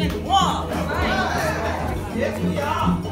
Yes, we are.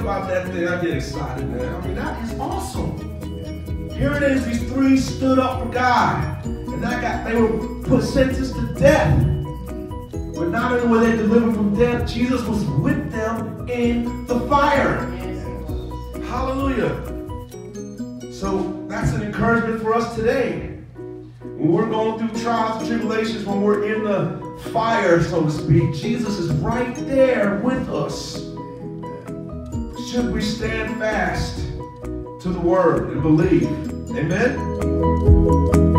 about that thing, I get excited, man. I mean, that is awesome. Here it is, these three stood up for God. And that got they were put sentenced to death. But not only were they delivered from death, Jesus was with them in the fire. Hallelujah. So that's an encouragement for us today. When we're going through trials and tribulations, when we're in the fire, so to speak, Jesus is right there with us should we stand fast to the word and believe. Amen?